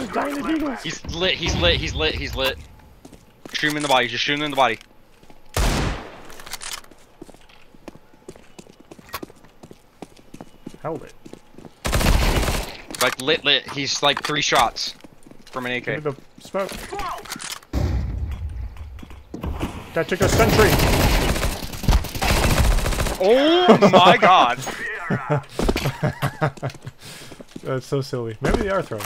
just dying to deagles. He's lit, he's lit, he's lit, he's lit. Shoot him in the body, just shoot him in the body. Held it. Like lit, lit. He's like three shots from an AK. me the smoke. That took a sentry. Oh my god. That's so silly. Maybe they are throwing.